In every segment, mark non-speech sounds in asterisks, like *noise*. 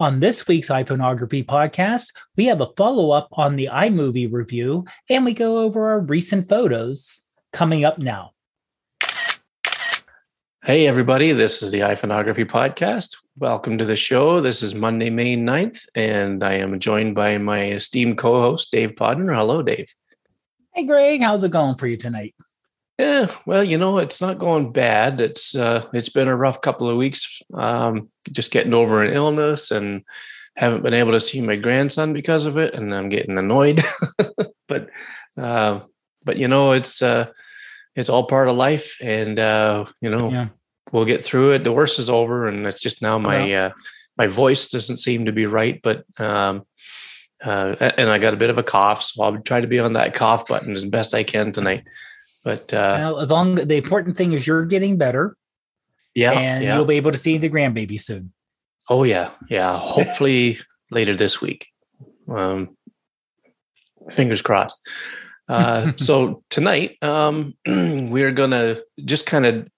On this week's iPhoneography podcast, we have a follow up on the iMovie review and we go over our recent photos coming up now. Hey, everybody, this is the iPhoneography podcast. Welcome to the show. This is Monday, May 9th, and I am joined by my esteemed co host, Dave Podner. Hello, Dave. Hey, Greg, how's it going for you tonight? Yeah, well, you know, it's not going bad. It's uh, it's been a rough couple of weeks. Um, just getting over an illness and haven't been able to see my grandson because of it, and I'm getting annoyed. *laughs* but uh, but you know, it's uh, it's all part of life, and uh, you know, yeah. we'll get through it. The worst is over, and it's just now my uh, my voice doesn't seem to be right, but um, uh, and I got a bit of a cough, so I'll try to be on that cough button as best I can tonight. But uh, well, as long the important thing is you're getting better. Yeah. And yeah. you'll be able to see the grandbaby soon. Oh yeah. Yeah. Hopefully *laughs* later this week. Um fingers crossed. Uh, *laughs* so tonight, um, *clears throat* we're gonna just kind of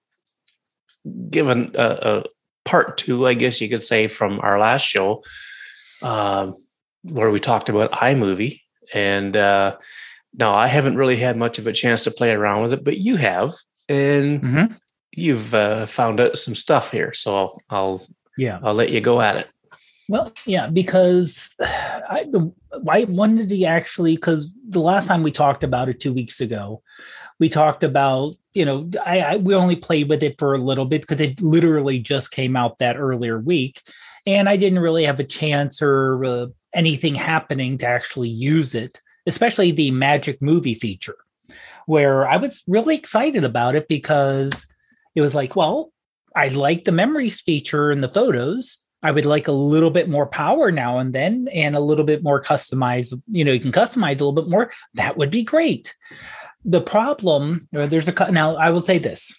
give an, a, a, part two, I guess you could say, from our last show, um, where we talked about iMovie, and uh, no, I haven't really had much of a chance to play around with it, but you have, and mm-hmm. you've uh, found out some stuff here. So I'll, I'll, yeah, I'll let you go at it. Well, yeah, because I, the, I wanted to actually because the last time we talked about it two weeks ago, we talked about you know I, I we only played with it for a little bit because it literally just came out that earlier week, and I didn't really have a chance or uh, anything happening to actually use it especially the magic movie feature, where I was really excited about it because it was like, well, I like the memories feature in the photos. I would like a little bit more power now and then and a little bit more customized. You know, you can customize a little bit more. That would be great. The problem, there's a now, I will say this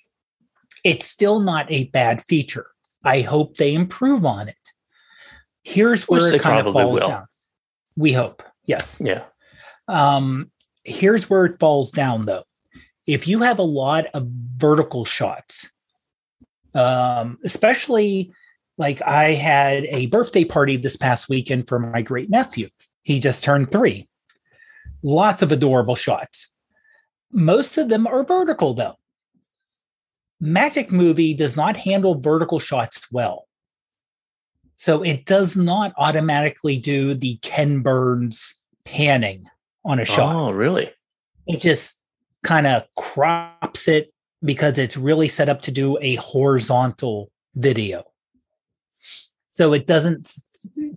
it's still not a bad feature. I hope they improve on it. Here's where it kind of falls will. down. We hope. Yes. Yeah. Um, here's where it falls down though. If you have a lot of vertical shots, um, especially like I had a birthday party this past weekend for my great nephew. He just turned three. Lots of adorable shots. Most of them are vertical though. Magic Movie does not handle vertical shots well. So it does not automatically do the Ken Burns panning on a shot. Oh, really? It just kind of crops it because it's really set up to do a horizontal video. So it doesn't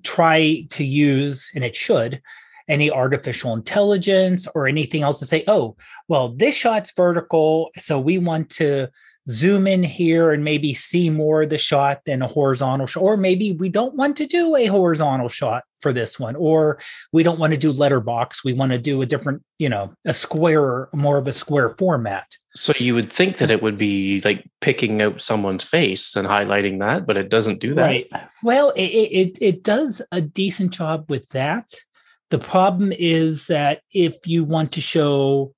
try to use, and it should, any artificial intelligence or anything else to say, oh, well, this shot's vertical. So we want to zoom in here and maybe see more of the shot than a horizontal shot. Or maybe we don't want to do a horizontal shot for this one, or we don't want to do letterbox. We want to do a different, you know, a square, more of a square format. So you would think that it would be like picking out someone's face and highlighting that, but it doesn't do that. Right. Well, it, it, it does a decent job with that. The problem is that if you want to show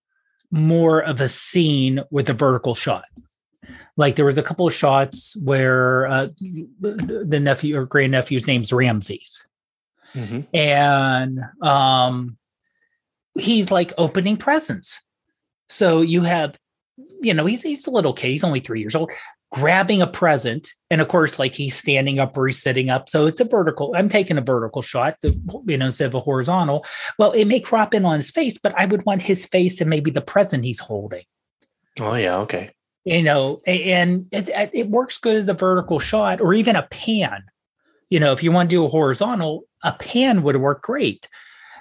more of a scene with a vertical shot, like there was a couple of shots where uh, the nephew or grand grandnephew's name's Ramses, mm-hmm. and um, he's like opening presents. So you have, you know, he's he's a little kid. He's only three years old, grabbing a present, and of course, like he's standing up or he's sitting up. So it's a vertical. I'm taking a vertical shot, you know, instead of a horizontal. Well, it may crop in on his face, but I would want his face and maybe the present he's holding. Oh yeah, okay you know, and it, it works good as a vertical shot or even a pan. You know, if you want to do a horizontal, a pan would work great.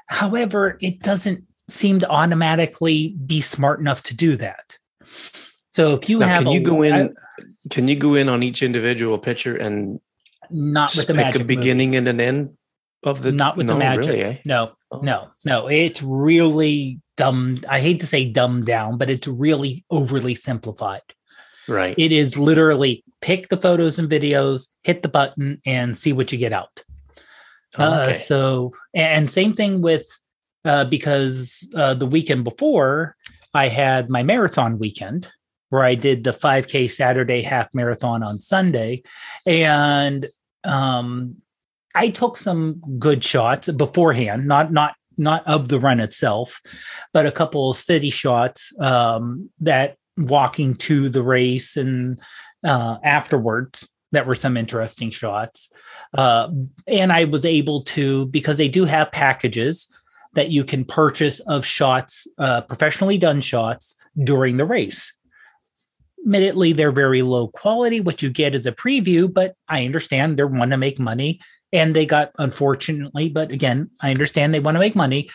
However, it doesn't seem to automatically be smart enough to do that. So if you now, have, can you a, go in? I, can you go in on each individual picture and not with the magic a beginning movie. and an end of the? Not with no, the magic. Really, eh? No, oh. no, no. It's really dumb. I hate to say dumbed down, but it's really overly simplified. Right. It is literally pick the photos and videos, hit the button, and see what you get out. Uh, okay. Uh, so, and same thing with uh, because uh, the weekend before I had my marathon weekend where I did the 5K Saturday half marathon on Sunday. And um, I took some good shots beforehand, not not not of the run itself, but a couple of steady shots um, that walking to the race and uh, afterwards that were some interesting shots. Uh, and I was able to because they do have packages that you can purchase of shots, uh, professionally done shots during the race. Admittedly, they're very low quality. What you get is a preview, but I understand they want to make money and they got unfortunately but again i understand they want to make money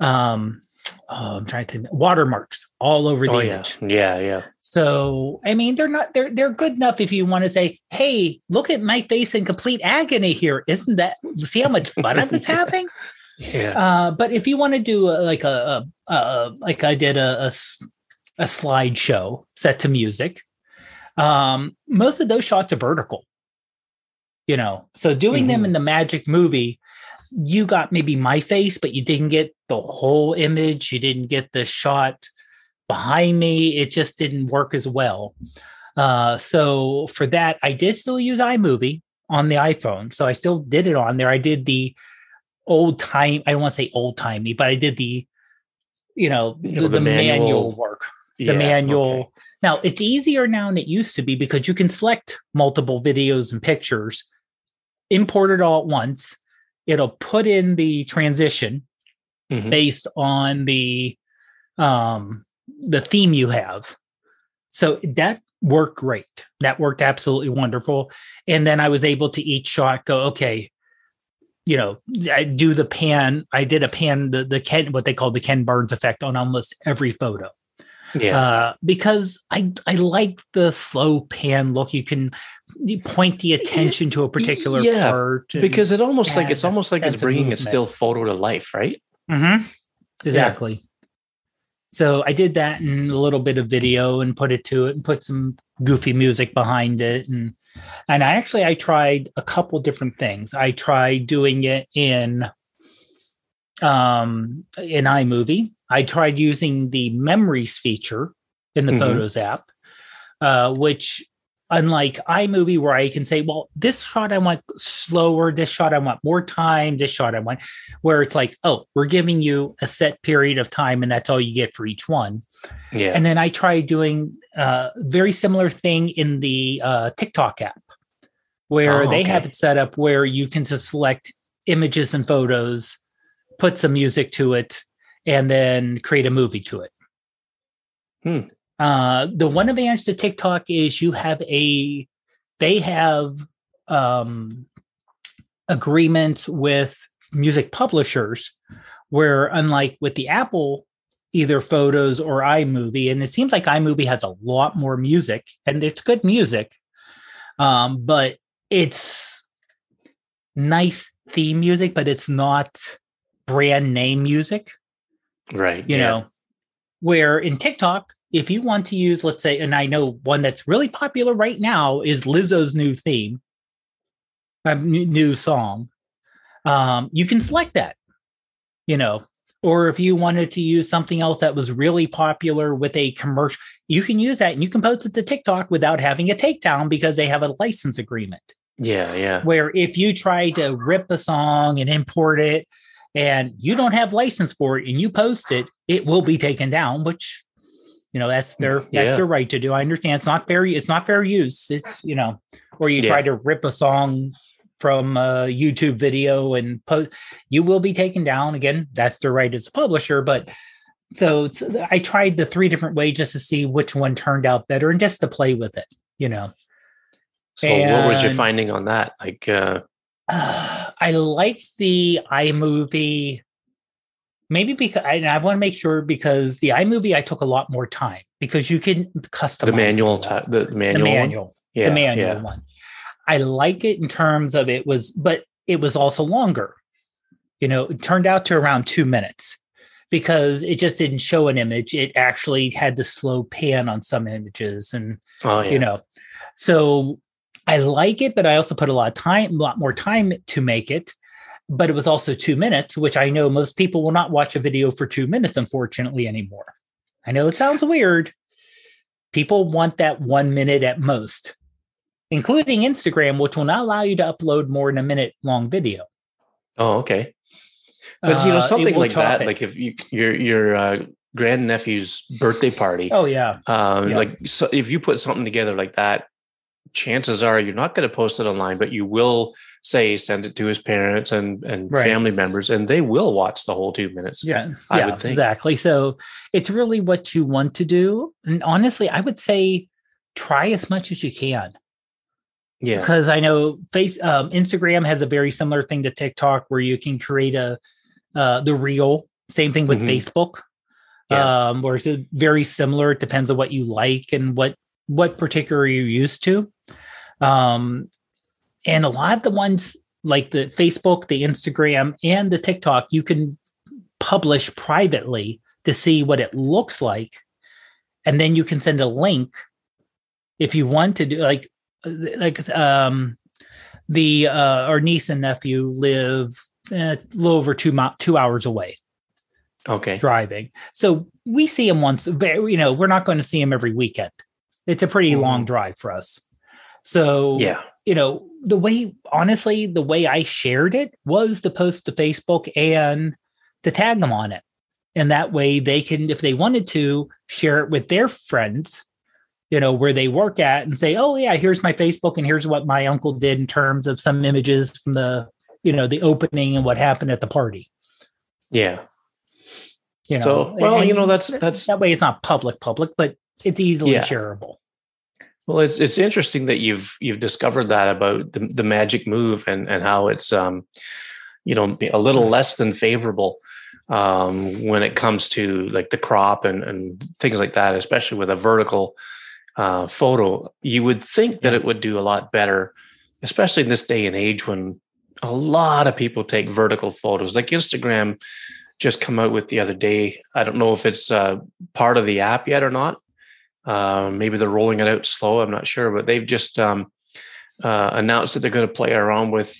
um oh, i'm trying to think watermarks all over the Oh image yeah, yeah, yeah. so i mean they're not they're they're good enough if you want to say hey look at my face in complete agony here isn't that see how much fun i *laughs* was having Yeah. uh but if you want to do a, like a, a, a like i did a, a a slideshow set to music um most of those shots are vertical you know so doing them Mhm. in the magic movie you got maybe my face but you didn't get the whole image you didn't get the shot behind me it just didn't work as well. Uh so for that i did still use imovie on the iphone so i still did it on there. I did the old time i don't want to say old timey but i did the you know the, the the manual, manual- work the Yeah, manual. okay. now it's easier now than it used to be because you can select multiple videos and pictures import it all at once it'll put in the transition Mhm. based on the um the theme you have. So that worked great. That worked absolutely wonderful. And then i was able to each shot go okay you know i do the pan i did a pan the, the ken what they call the ken burns effect on almost every photo Yeah. uh, because I I like the slow pan look. You can you point the attention to a particular yeah, part because it almost like it's almost like it's bringing a movement. still photo to life, right? Mhm. exactly. So I did that in a little bit of video and put it to it and put some goofy music behind it and and I actually I tried a couple different things. I tried doing it in um in iMovie. I tried using the memories feature in the Mhm. Photos app, uh, which unlike iMovie, where I can say, well, this shot I want slower, this shot I want more time, this shot I want, where it's like, oh, we're giving you a set period of time and that's all you get for each one. Yeah. And then I tried doing a very similar thing in the uh, TikTok app, where Oh, they okay. have it set up where you can just select images and photos, put some music to it, and then create a movie to it. Hmm. Uh, the one advantage to TikTok is you have a, they have um, agreements with music publishers where unlike with the Apple either photos or iMovie and it seems like iMovie has a lot more music and it's good music um but it's nice theme music but it's not brand name music right. you yeah. know where in TikTok if you want to use let's say and I know one that's really popular right now is Lizzo's new theme a new new song um you can select that you know or if you wanted to use something else that was really popular with a commercial you can use that and you can post it to TikTok without having a takedown because they have a license agreement Yeah. Yeah. where if you try to rip a song and import it and you don't have license for it and you post it it will be taken down which you know that's their that's Yeah. their right to do i understand it's not fair it's not fair use it's you know or you Yeah. try to rip a song from a youtube video and post you will be taken down again that's their right as a publisher but so it's, i tried the three different ways just to see which one turned out better and just to play with it you know So what was your finding on that? Like uh uh, *sighs* I like the iMovie, maybe because I, I want to make sure because the iMovie I took a lot more time because you can customize the manual it a lot. ti- the, the the manual, one? manual, Yeah. the manual yeah. one. I like it in terms of it was, but it was also longer. You know, it turned out to around two minutes because it just didn't show an image. It actually had the slow pan on some images and Oh yeah. you know so i like it but i also put a lot of time a lot more time to make it but it was also two minutes which i know most people will not watch a video for two minutes unfortunately anymore i know it sounds weird people want that one minute at most including Instagram, which will not allow you to upload more than a minute long video. Oh, okay. But you know Uh, something will like that, it. like if you, your your uh, grandnephew's birthday party, Oh yeah, um, yeah. like so if you put something together like that, chances are you're not going to post it online, but you will say send it to his parents and and Right. family members, and they will watch the whole two minutes. yeah, I yeah, would think. exactly. So it's really what you want to do, and honestly, I would say try as much as you can. yeah, because I know face um, Instagram has a very similar thing to TikTok where you can create a uh, the reel. Same thing with Mhm. Facebook, Yeah. um, where it's very similar. It depends on what you like and what what particular you're used to. Um, and a lot of the ones like the Facebook, the Instagram, and the TikTok, you can publish privately to see what it looks like, and then you can send a link if you want to do like like um the uh our niece and nephew live eh, a little over two mi- two hours away okay, driving. So we see him once very you know we're not going to see him every weekend it's a pretty long Mhm. drive for us so yeah, you know the way honestly the way i shared it was to post to facebook and to tag them on it and that way they can if they wanted to share it with their friends you know where they work at and say oh yeah here's my facebook and here's what my uncle did in terms of some images from the you know the opening and what happened at the party yeah. you know So, well, you know, that's- that's- that way it's not public public but it's easily Yeah. shareable Well, it's it's interesting that you've you've discovered that about the, the magic move and and how it's um, you know, a little less than favorable um, when it comes to like the crop and and things like that, especially with a vertical uh, photo. You would think that it would do a lot better, especially in this day and age when a lot of people take vertical photos. Like Instagram just come out with the other day. I don't know if it's uh, part of the app yet or not. Uh, maybe they're rolling it out slow. I'm not sure, but they've just um, uh, announced that they're going to play around with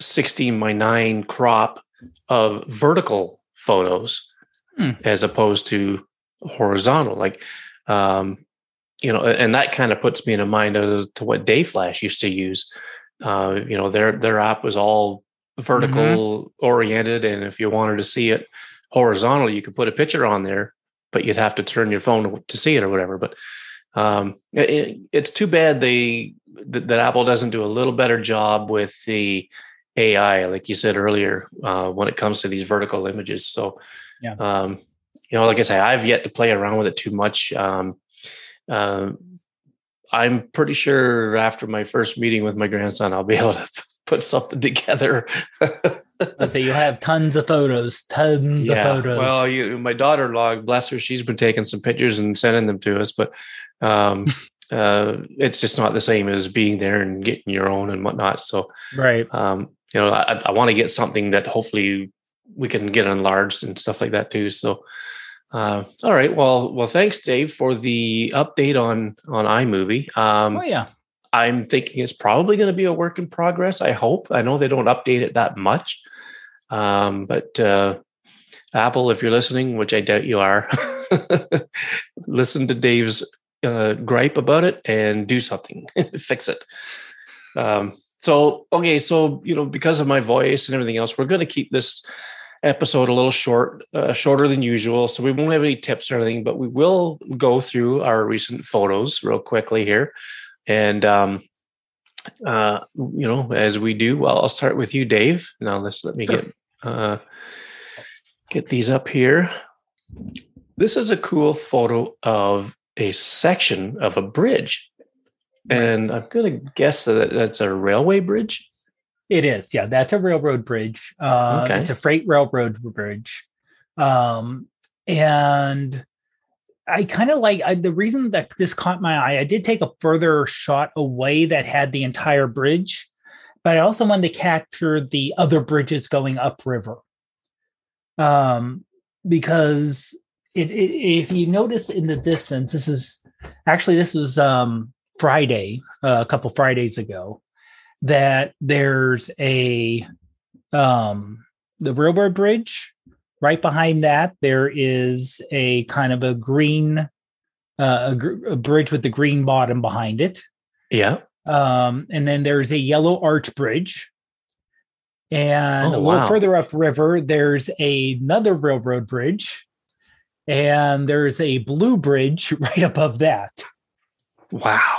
16 by 9 crop of vertical photos Hmm. as opposed to horizontal. Like, um, you know, and that kind of puts me in a mind as to what Dayflash used to use. Uh, you know, their their app was all vertical oriented, and if you wanted to see it horizontal, you could put a picture on there, but you'd have to turn your phone to see it or whatever. But um, it, it's too bad they that, that Apple doesn't do a little better job with the AI, like you said earlier, uh, when it comes to these vertical images. So, Yeah. um, you know, like I say, I've yet to play around with it too much. Um, uh, I'm pretty sure after my first meeting with my grandson, I'll be able to *laughs* put something together. *laughs* let's say you'll have tons of photos tons of photos Well, you, my daughter-in-law, bless her, she's been taking some pictures and sending them to us, but um, *laughs* uh, it's just not the same as being there and getting your own and whatnot. So, right um, you know, I, I want to get something that hopefully we can get enlarged and stuff like that too. So, uh, all right. Well, well, thanks, Dave, for the update on on iMovie. Um, oh yeah I'm thinking it's probably going to be a work in progress. I hope. I know they don't update it that much, um, but uh, Apple, if you're listening, which I doubt you are, *laughs* listen to Dave's uh, gripe about it and do something, *laughs* fix it. Um, so, okay, so you know, because of my voice and everything else, we're going to keep this episode a little short, uh, shorter than usual. So we won't have any tips or anything, but we will go through our recent photos real quickly here. And um, uh, you know, as we do, well, I'll start with you, Dave. Now let's let me Sure. get uh, get these up here. This is a cool photo of a section of a bridge, and I'm going to guess that that's a railway bridge. It is, yeah. That's a railroad bridge. Uh, Okay. It's a freight railroad bridge, um, and I kind of like I, the reason that this caught my eye. I did take a further shot away that had the entire bridge, but I also wanted to capture the other bridges going upriver, um, because it, it, if you notice in the distance, this is actually this was um, Friday, uh, a couple Fridays ago that there's a um the railroad bridge right behind that there is a kind of a green uh, a, gr- a bridge with the green bottom behind it Yeah. Um, and then there's a yellow arch bridge. And Oh, a little wow. further upriver, there's another railroad bridge. And there's a blue bridge *laughs* right above that. Wow.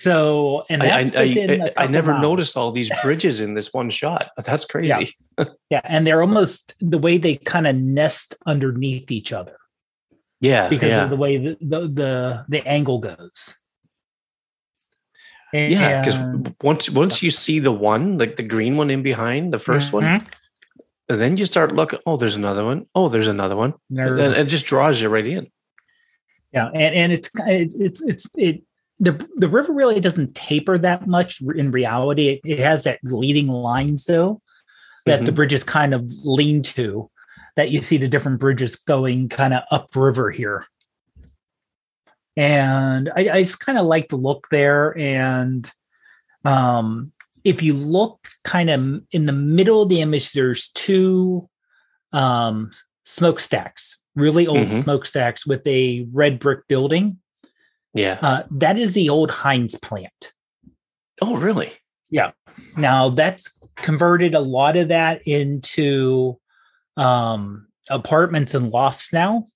So, and I, that's I, I, I couple never miles. noticed all these bridges in this one shot. That's crazy. *laughs* Yeah, and they're almost the way they kind of nest underneath each other Yeah. because yeah. of the way the the the, the angle goes. yeah. Because once once you see the one, like the green one in behind, the 1st one, Mhm. and then you start looking, oh, there's another one. Oh, there's another one. They're- And it just draws you right in. yeah, and and it's it's it's it's it. The, the river really doesn't taper that much in reality. It, it has that leading lines though that the bridges kind of lean to that you see the different bridges going kind of upriver here. And I, I just kind of like the look there. And um, if you look kind of in the middle of the image, there's two um, smokestacks, really old Mhm. smokestacks with a red brick building. Yeah. Uh, that is the old Heinz plant. oh, really? Yeah. Now that's converted a lot of that into um, apartments and lofts now.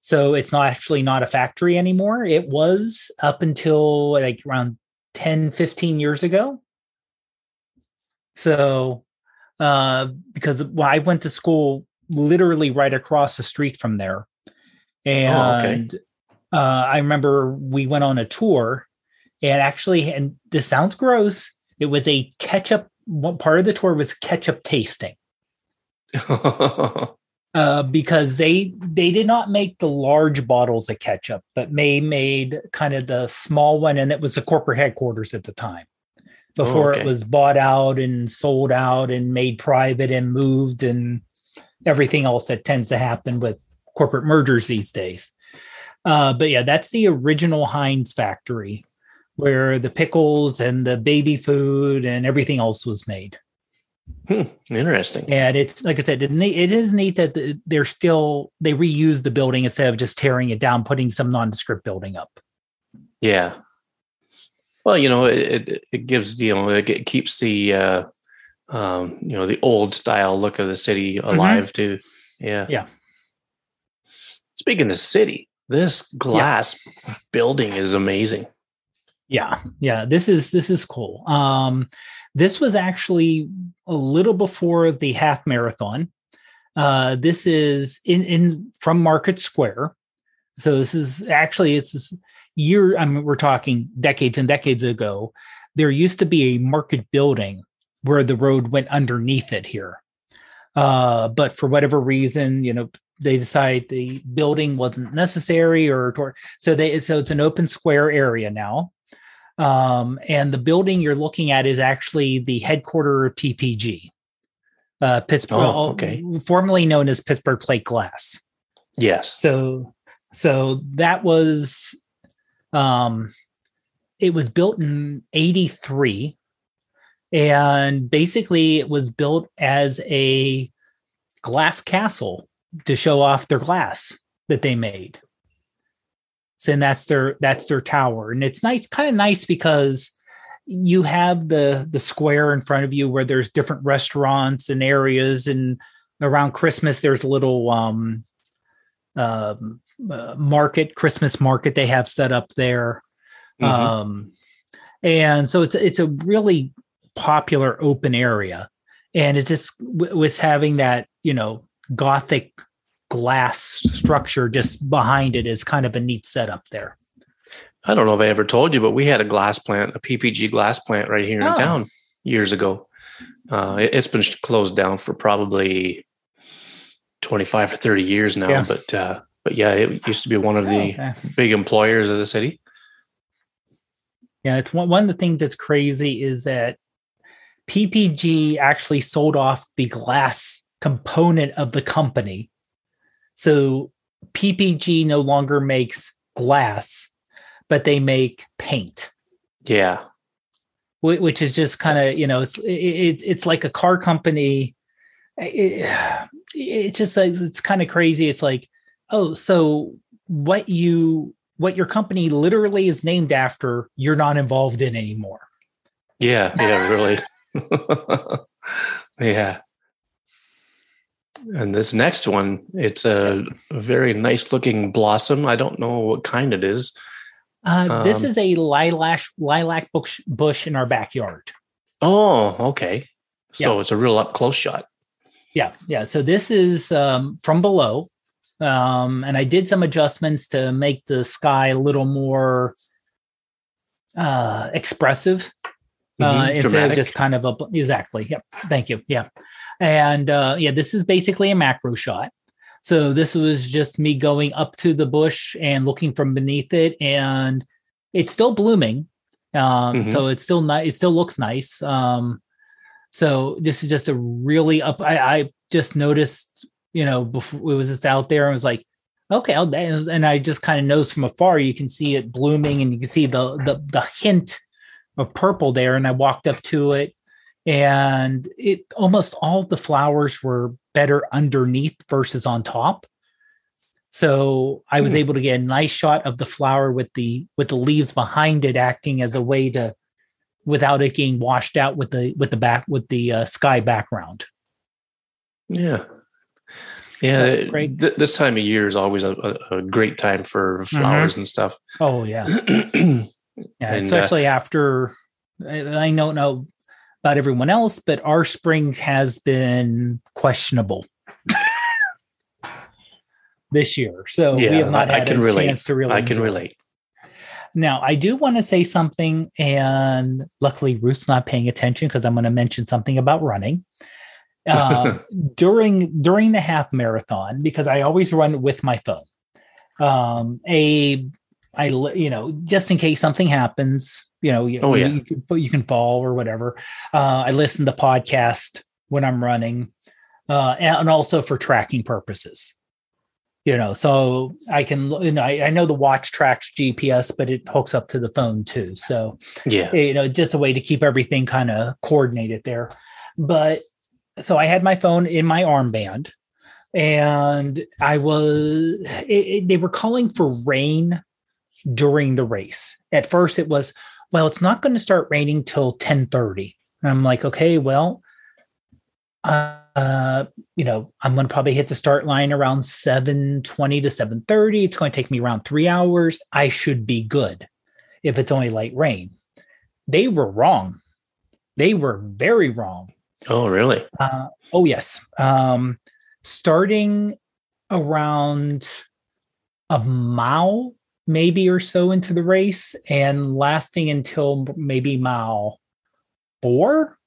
So it's not actually not a factory anymore. It was up until like around 10, 15 years ago. So uh, because well, I went to school literally right across the street from there. And Oh, okay. Uh, I remember we went on a tour and actually, and this sounds gross, it was a ketchup. One part of the tour was ketchup tasting *laughs* uh, because they they did not make the large bottles of ketchup, but they made kind of the small one, and it was the corporate headquarters at the time before okay. it was bought out and sold out and made private and moved and everything else that tends to happen with corporate mergers these days. Uh, but yeah, that's the original Heinz factory where the pickles and the baby food and everything else was made. Hmm, Interesting. And it's like I said, it is neat that they're still they reuse the building instead of just tearing it down, putting some nondescript building up. Yeah. Well, you know, it it, gives you know it keeps the uh, um, you know the old style look of the city alive too. Yeah. Yeah. Speaking of city, this glass building is amazing. Yeah, yeah. This is this is cool. Um, this was actually a little before the half marathon. Uh, this is in in from Market Square. So this is actually it's this year. I mean, we're talking decades and decades ago. There used to be a market building where the road went underneath it here. Uh, but for whatever reason, you know, they decide the building wasn't necessary or tor- so they so it's an open square area now. Um, and the building you're looking at is actually the headquarter of PPG, uh, Pittsburgh, Oh, okay. formerly known as Pittsburgh Plate Glass. Yes. So, so that was, um, it was built in '83, and basically it was built as a glass castle to show off their glass that they made. So and that's their that's their tower, and it's nice, kind of nice because you have the the square in front of you where there's different restaurants and areas, and around Christmas there's a little um, um, uh, market, Christmas market they have set up there. Mhm. Um, and so it's it's a really popular open area, and it just w- was having that you know gothic glass structure just behind it is kind of a neat setup there. I don't know if I ever told you, but we had a glass plant, a PPG glass plant right here in Oh. town years ago. Uh, it, has been closed down for probably 25 or 30 years now, Yeah. but, uh, but yeah, it used to be one of the Oh, okay. big employers of the city. Yeah, it's one, one of the things that's crazy is that PPG actually sold off the glass component of the company. So PPG no longer makes glass, but they make paint, Yeah. which is just kind of, you know, it's it's it's like a car company. It, it's just it's kind of crazy. It's like, oh, so what you what your company literally is named after, you're not involved in anymore. Yeah, yeah, really. *laughs* yeah. And this next one, it's a, very nice looking blossom. I don't know what kind it is. Uh, this um, is a lilac lilac bush, bush in our backyard. Oh, okay. So yeah. it's a real up close shot. Yeah, yeah. So this is um, from below, um, and I did some adjustments to make the sky a little more uh, expressive uh, mm-hmm. instead of just kind of a exactly. Yep. Thank you. Yeah. And uh, yeah, this is basically a macro shot. So this was just me going up to the bush and looking from beneath it, and it's still blooming. Um, mm-hmm. So it's still nice. It still looks nice. Um, so this is just a really up. I, I just noticed, you know, before it was just out there, and was like, okay, I'll, and I just kind of knows from afar. You can see it blooming, and you can see the the the hint of purple there. And I walked up to it, and it almost all the flowers were better underneath versus on top. So i was mm. able to get a nice shot of the flower with the with the leaves behind it acting as a way to without it getting washed out with the with the back with the uh, sky background. Yeah. Yeah th- this time of year is always a, a, great time for flowers mm-hmm. and stuff. Oh yeah. *clears throat* Yeah and, uh, especially uh, after i don't know about everyone else, but our spring has been questionable *laughs* this year. So yeah, we have not I, had I a relate. chance to really. I can relate. Now, I do want to say something, and luckily Ruth's not paying attention because I'm going to mention something about running. *laughs* Uh, during during the half marathon, because I always run with my phone. Um, a I you know just in case something happens, you know, you, oh, yeah. you, can, you can fall or whatever. Uh, I listen to podcast when I'm running, uh, and also for tracking purposes. You know, so I can, you know, I, I, know the watch tracks GPS, but it hooks up to the phone too. So, yeah, you know, just a way to keep everything kind of coordinated there. But so I had my phone in my armband, and I was, it, it, they were calling for rain during the race. At first, it was well, it's not going to start raining till 1030. And I'm like, okay, well, uh, you know, I'm going to probably hit the start line around 720 to 730. It's going to take me around three hours. I should be good if it's only light rain. They were wrong. They were very wrong. Oh, really? Uh, oh, yes. Um, starting around a mile maybe or so into the race and lasting until maybe mile four.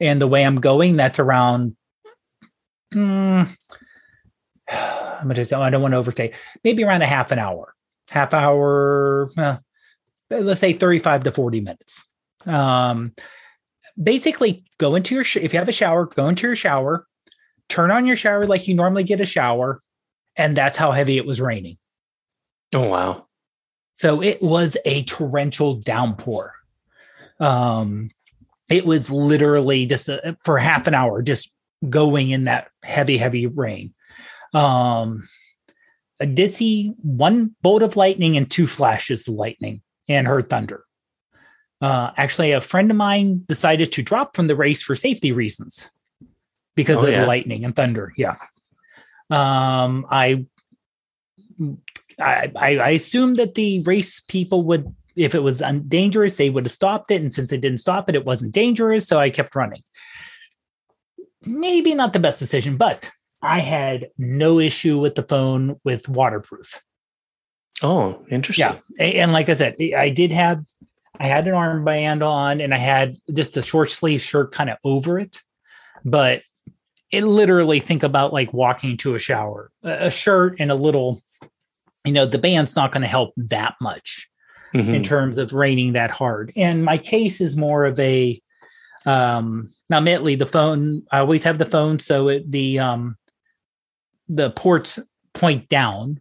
And the way I'm going, that's around. Mm, I'm gonna. I don't want to overstay. Maybe around a half an hour. Half hour. Let's say 35 to 40 minutes. Um, basically, go into your. Sh- if you have a shower, go into your shower. Turn on your shower like you normally get a shower, and that's how heavy it was raining. Oh wow! So it was a torrential downpour. Um, it was literally just a, for half an hour, just going in that heavy, heavy rain. Um, I did see one bolt of lightning and two flashes of lightning and heard thunder. Uh, actually, a friend of mine decided to drop from the race for safety reasons because oh, of yeah. the lightning and thunder. Yeah. Um, I I, I, I assume that the race people would, if it was dangerous, they would have stopped it. And since they didn't stop it, it wasn't dangerous. So I kept running. Maybe not the best decision, but I had no issue with the phone with waterproof. Oh, interesting. Yeah. And like I said, I did have, I had an armband on and I had just a short sleeve shirt kind of over it. But it literally think about like walking to a shower, a shirt and a little you know, the band's not going to help that much mm-hmm. in terms of raining that hard. And my case is more of a, um, now admittedly the phone, I always have the phone. So it, the, um, the ports point down.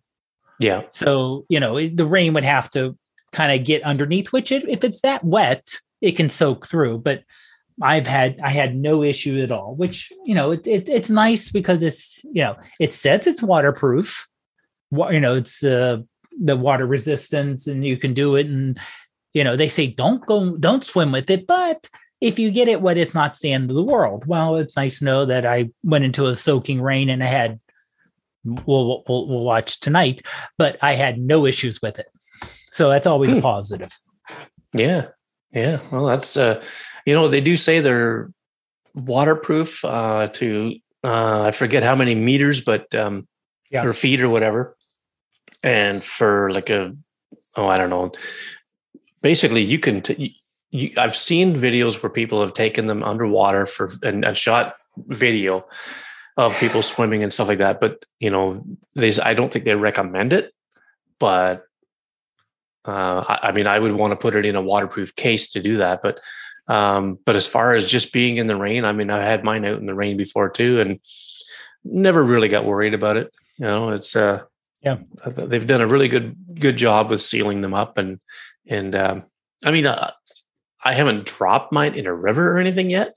Yeah. So, you know, it, the rain would have to kind of get underneath, which it, if it's that wet, it can soak through. But I've had I had no issue at all, which you know it, it, it's nice because it's you know it says it's waterproof, you know, it's the the water resistance and you can do it and you know they say don't go don't swim with it but if you get it wet it's not the end of the world. Well it's nice to know that i went into a soaking rain and i had we'll, we'll, we'll watch tonight but i had no issues with it. So that's always a hmm. positive. Yeah. Yeah. Well that's uh you know they do say they're waterproof uh to uh i forget how many meters but um yeah. or feet or whatever and for like a oh i don't know. Basically you can t- you, i've seen videos where people have taken them underwater for and, and shot video of people swimming and stuff like that but you know they i don't think they recommend it but uh, I, I, mean i would want to put it in a waterproof case to do that but um, but as far as just being in the rain i mean i had mine out in the rain before too and never really got worried about it you know it's uh yeah they've done a really good good job with sealing them up and and um, I mean, uh, I haven't dropped mine in a river or anything yet,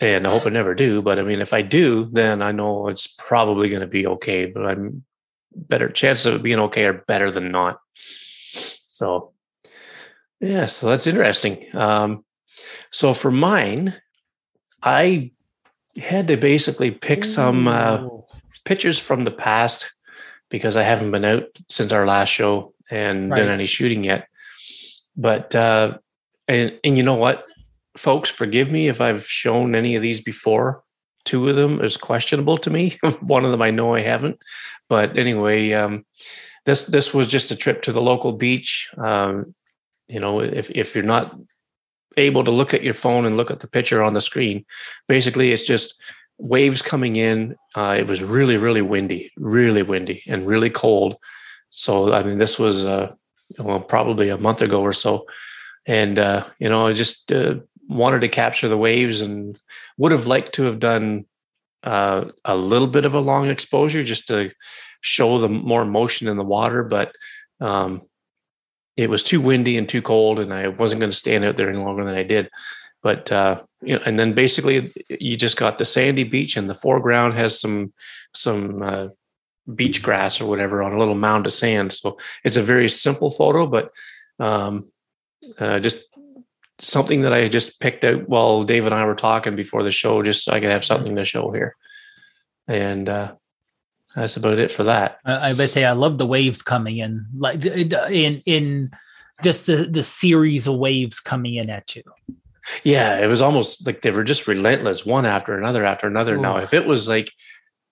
and I hope I never do. But I mean, if I do, then I know it's probably going to be okay. But I'm better chances of it being okay are better than not. So, yeah, so that's interesting. Um, so for mine, I had to basically pick some uh, pictures from the past because I haven't been out since our last show and right. done any shooting yet. But uh, and and you know what, folks, forgive me if I've shown any of these before. Two of them is questionable to me. *laughs* One of them I know I haven't. But anyway, um, this this was just a trip to the local beach. Um, you know, if if you're not able to look at your phone and look at the picture on the screen, basically it's just waves coming in. Uh, it was really really windy, really windy, and really cold. So I mean, this was uh, well, probably a month ago or so. And, uh, you know, I just uh, wanted to capture the waves and would have liked to have done uh, a little bit of a long exposure just to show the more motion in the water. But um, it was too windy and too cold, and I wasn't going to stand out there any longer than I did. But uh, you know, and then basically you just got the sandy beach, and the foreground has some some uh, beach grass or whatever on a little mound of sand. So it's a very simple photo, but um, uh, just something that I just picked out while Dave and I were talking before the show, just so I could have something to show here. And uh, that's about it for that. I, I would say I love the waves coming in, like in in just the, the series of waves coming in at you. Yeah, it was almost like they were just relentless, one after another after another. Ooh. Now, if it was like,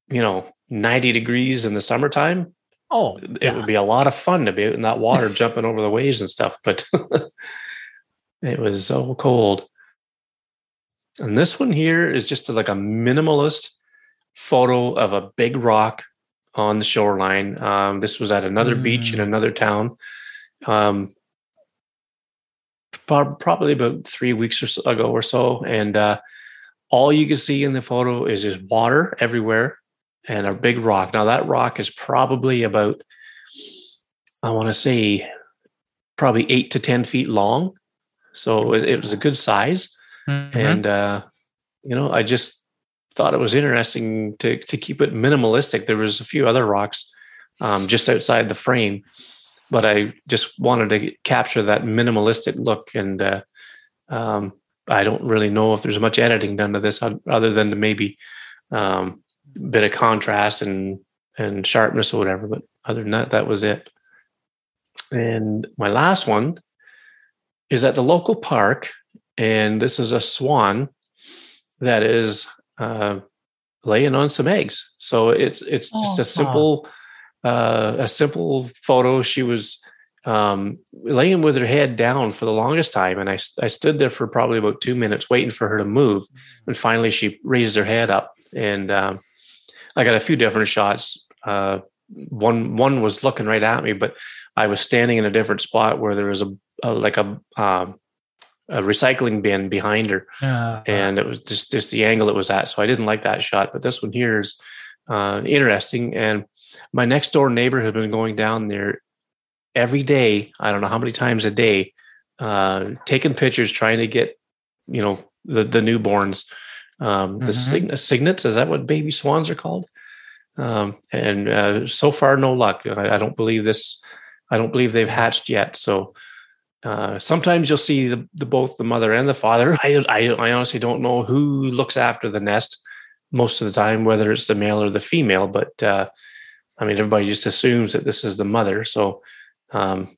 you know, 90 degrees in the summertime, oh, it yeah. would be a lot of fun to be out in that water *laughs* jumping over the waves and stuff. But *laughs* it was so cold. And this one here is just like a minimalist photo of a big rock on the shoreline. Um, this was at another mm. beach in mm. another town. Um, probably about three weeks or so ago or so. And uh, all you can see in the photo is just water everywhere and a big rock. Now that rock is probably about, I want to say, probably eight to ten feet long. So it, was a good size, mm-hmm. and uh, you know, I just thought it was interesting to to keep it minimalistic. There was a few other rocks um, just outside the frame, but I just wanted to capture that minimalistic look. And uh, um, I don't really know if there's much editing done to this other than to maybe um, bit of contrast and and sharpness or whatever. But other than that, that was it. And my last one is at the local park, and this is a swan that is uh, laying on some eggs. So it's it's just oh, a simple uh, a simple photo. She was um, laying with her head down for the longest time, and I I stood there for probably about two minutes waiting for her to move, and finally she raised her head up and um, I got a few different shots. Uh, one one was looking right at me, but I was standing in a different spot where there was a, a like a um, a recycling bin behind her, uh, and it was just just the angle it was at. So I didn't like that shot. But this one here is uh, interesting. And my next door neighbor has been going down there every day. I don't know how many times a day, uh, taking pictures, trying to get you know the the newborns um, the mm-hmm. cygnets is that what baby swans are called um, and uh, so far no luck. I, I, don't believe this. I don't believe they've hatched yet. So uh, sometimes you'll see the, the, both the mother and the father. *laughs* I, I, I honestly don't know who looks after the nest most of the time, whether it's the male or the female. But uh, I mean, everybody just assumes that this is the mother. So um,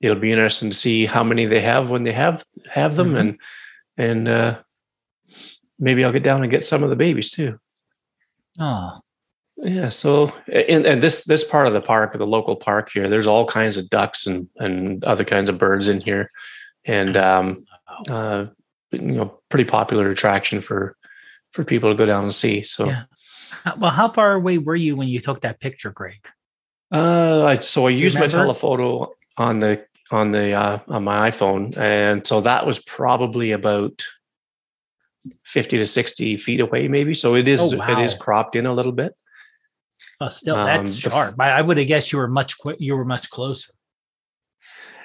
it'll be interesting to see how many they have when they have have them, mm-hmm. and and uh, maybe I'll get down and get some of the babies too. Oh, yeah. So, and, and this this part of the park, the local park here, there's all kinds of ducks and and other kinds of birds in here, and um, uh, you know, pretty popular attraction for for people to go down and see. So, yeah. Well, how far away were you when you took that picture, Greg? Uh, I, so I used my telephoto on the on the uh, on my iPhone, and so that was probably about 50 to 60 feet away maybe. So it is oh, wow. it is cropped in a little bit. Uh, still that's um, sharp. I would have guessed you were much you were much closer.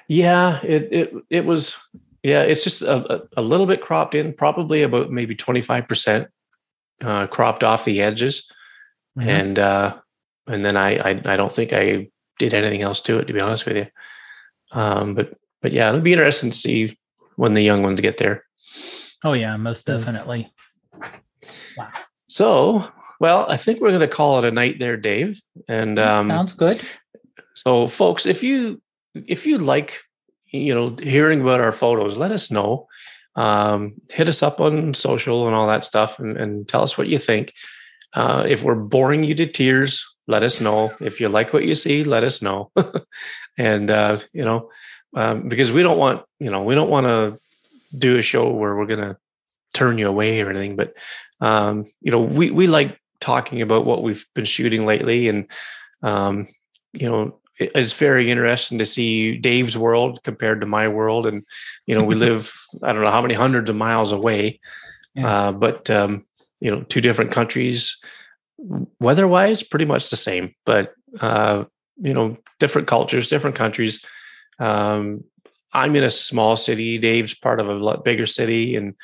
Yeah it it, it was yeah it's just a, a, little bit cropped in probably about maybe 25% uh, cropped off the edges mm-hmm. and uh and then I, I i don't think i did anything else to it to be honest with you um but but yeah it'll be interesting to see when the young ones get there Oh yeah, most definitely. Wow. So, well, I think we're going to call it a night there, Dave. And um, sounds good. So, folks, if you if you like, you know, hearing about our photos, let us know. Um, hit us up on social and all that stuff, and, and tell us what you think. Uh, if we're boring you to tears, let us know. If you like what you see, let us know. *laughs* and uh, you know, um, because we don't want, you know, we don't want to do a show where we're going to turn you away or anything, but um, you know, we we like talking about what we've been shooting lately, and um, you know, it's very interesting to see Dave's world compared to my world, and you know, we *laughs* live I don't know how many hundreds of miles away, yeah. uh, but um, you know, two different countries, weather-wise, pretty much the same, but uh, you know, different cultures, different countries. Um, I'm in a small city. Dave's part of a lot bigger city, and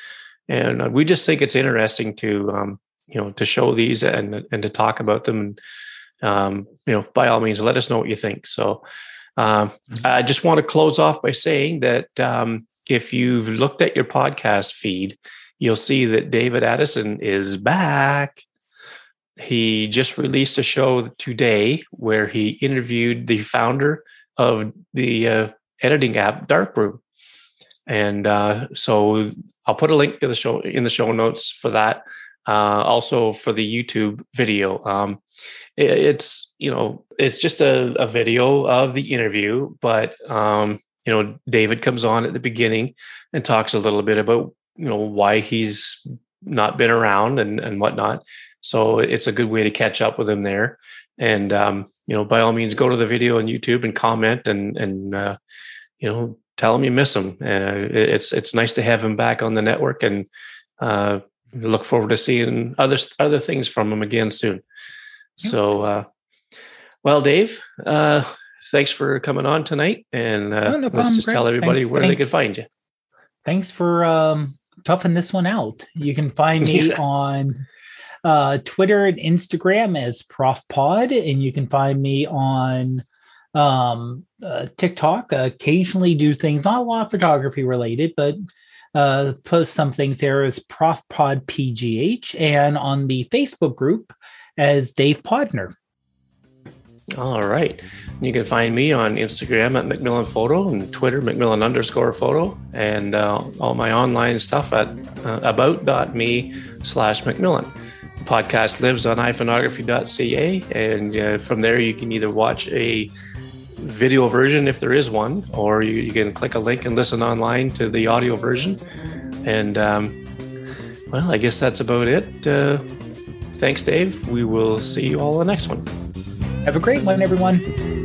and we just think it's interesting to um, you know to show these and and to talk about them. And um, you know, by all means, let us know what you think. So, um. I just want to close off by saying that um, if you've looked at your podcast feed, you'll see that David Addison is back. He just released a show today where he interviewed the founder of the uh, editing app Darkroom. And uh, so I'll put a link to the show in the show notes for that. Uh, also for the YouTube video. Um, it, it's you know it's just a, a video of the interview, but um, you know David comes on at the beginning and talks a little bit about you know why he's not been around and and whatnot. So it's a good way to catch up with him there. And um, you know, by all means, go to the video on YouTube and comment and and uh, you know, tell him you miss him. Uh, it's it's nice to have him back on the network, and uh, look forward to seeing other other things from him again soon. So, uh, well, Dave, uh, thanks for coming on tonight, and uh, oh, no let's just Greg. tell everybody thanks, where thanks. they can find you. Thanks for um, toughing this one out. You can find me *laughs* yeah. on uh, Twitter and Instagram as Prof Pod, and you can find me on um, uh, TikTok. Occasionally do things not a lot photography related, but uh, post some things there as Prof Pod PGH, and on the Facebook group as Dave Podner. All right. You can find me on Instagram at McMillan Photo and Twitter, McMillan underscore photo, and uh, all my online stuff at uh, about.me slash McMillan. The podcast lives on iphoneography.ca, and uh, from there you can either watch a video version if there is one, or you, you can click a link and listen online to the audio version. And um, well, I guess that's about it. Uh, thanks, Dave. We will see you all the next one. Have a great one, everyone.